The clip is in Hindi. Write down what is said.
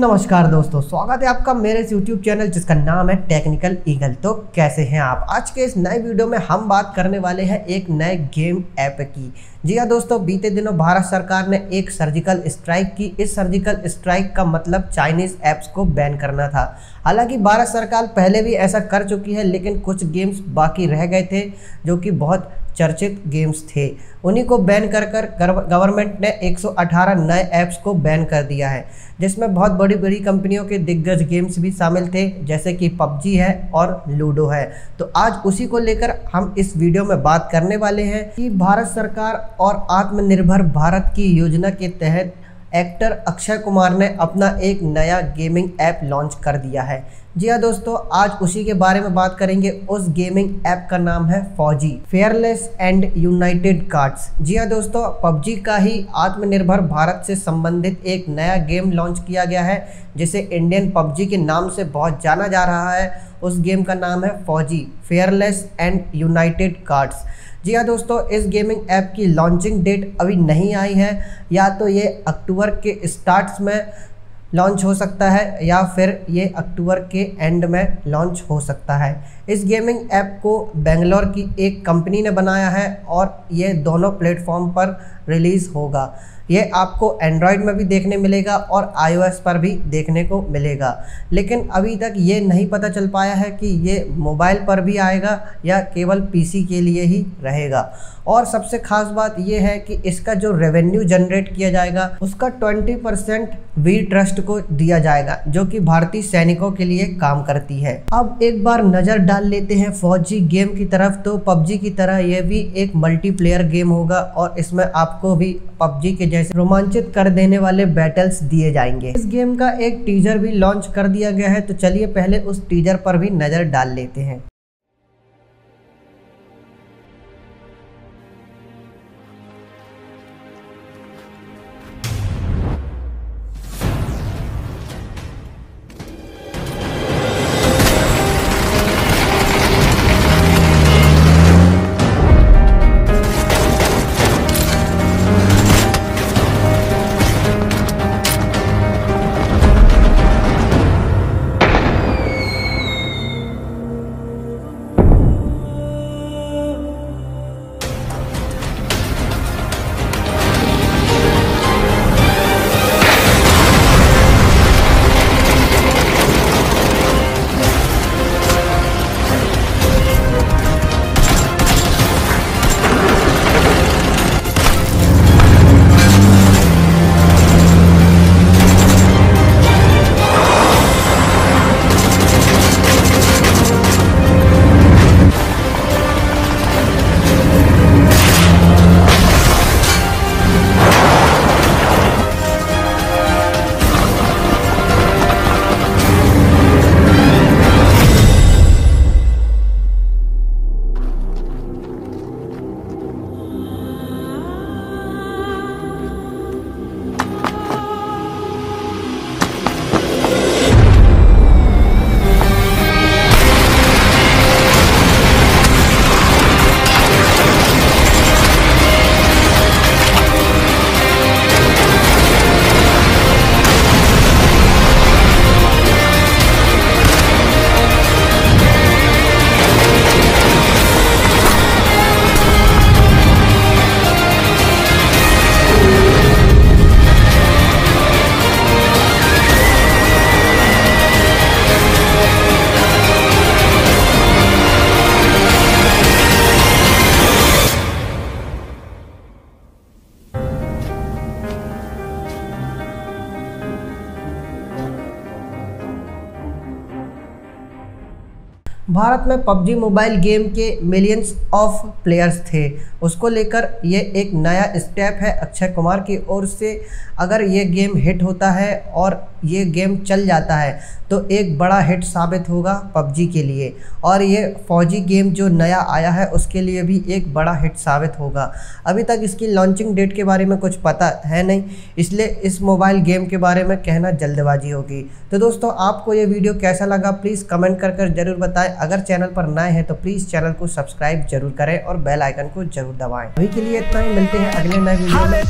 नमस्कार दोस्तों, स्वागत है आपका मेरे इस YouTube चैनल जिसका नाम है टेक्निकल ईगल तो कैसे हैं आप? आज के इस नए वीडियो में हम बात करने वाले हैं एक नए गेम ऐप की। जी हाँ दोस्तों, बीते दिनों भारत सरकार ने एक सर्जिकल स्ट्राइक की। इस सर्जिकल स्ट्राइक का मतलब चाइनीज़ ऐप्स को बैन करना था। हालाँकि भारत सरकार पहले भी ऐसा कर चुकी है, लेकिन कुछ गेम्स बाकी रह गए थे, जो कि बहुत चर्चित गेम्स थे। उन्हीं को बैन कर कर गवर्नमेंट ने 118 नए ऐप्स को बैन कर दिया है, जिसमें बहुत बड़ी बड़ी कंपनियों के दिग्गज गेम्स भी शामिल थे, जैसे कि पबजी है और लूडो है। तो आज उसी को लेकर हम इस वीडियो में बात करने वाले हैं कि भारत सरकार और आत्मनिर्भर भारत की योजना के तहत एक्टर अक्षय कुमार ने अपना एक नया गेमिंग ऐप लॉन्च कर दिया है। जी हाँ दोस्तों, आज उसी के बारे में बात करेंगे। उस गेमिंग ऐप का नाम है Fauji fearless and united cards जी हाँ दोस्तों, पबजी का ही आत्मनिर्भर भारत से संबंधित एक नया गेम लॉन्च किया गया है, जिसे इंडियन पबजी के नाम से बहुत जाना जा रहा है। उस गेम का नाम है Fauji fearless and united cards जी हाँ दोस्तों, इस गेमिंग ऐप की लॉन्चिंग डेट अभी नहीं आई है। या तो ये अक्टूबर के स्टार्ट्स में लॉन्च हो सकता है, या फिर ये अक्टूबर के एंड में लॉन्च हो सकता है। इस गेमिंग ऐप को बेंगलोर की एक कंपनी ने बनाया है और ये दोनों प्लेटफॉर्म पर रिलीज़ होगा। ये आपको एंड्रॉयड में भी देखने मिलेगा और आईओएस पर भी देखने को मिलेगा। लेकिन अभी तक ये नहीं पता चल पाया है कि ये मोबाइल पर भी आएगा या केवल पीसी के लिए ही रहेगा। और सबसे खास बात यह है कि इसका जो रेवेन्यू जनरेट किया जाएगा, उसका 20 परसेंट वी ट्रस्ट को दिया जाएगा, जो कि भारतीय सैनिकों के लिए काम करती है। अब एक बार नज़र डाल लेते हैं फौजी गेम की तरफ़ तो पबजी की तरह यह भी एक मल्टीप्लेयर गेम होगा और इसमें आपको भी पबजी के जैसे रोमांचित कर देने वाले बैटल्स दिए जाएँगे। इस गेम का एक टीजर भी लॉन्च कर दिया गया है तो चलिए पहले उस टीजर पर भी नज़र डाल लेते हैं। भारत में पबजी मोबाइल गेम के मिलियंस ऑफ़ प्लेयर्स थे। उसको लेकर ये एक नया स्टेप है अक्षय कुमार की ओर से। अगर ये गेम हिट होता है और ये गेम चल जाता है तो एक बड़ा हिट साबित होगा पबजी के लिए। और ये फौजी गेम जो नया आया है, उसके लिए भी एक बड़ा हिट साबित होगा। अभी तक इसकी लॉन्चिंग डेट के बारे में कुछ पता है नहीं, इसलिए इस मोबाइल गेम के बारे में कहना जल्दबाजी होगी। तो दोस्तों, आपको ये वीडियो कैसा लगा? प्लीज़ कमेंट कर कर ज़रूर बताएँ। अगर चैनल पर नए हैं तो प्लीज़ चैनल को सब्सक्राइब ज़रूर करें और बेल आइकन को ज़रूर दबाएँ। अभी के लिए इतना ही। मिलते हैं अगले नए वीडियो में।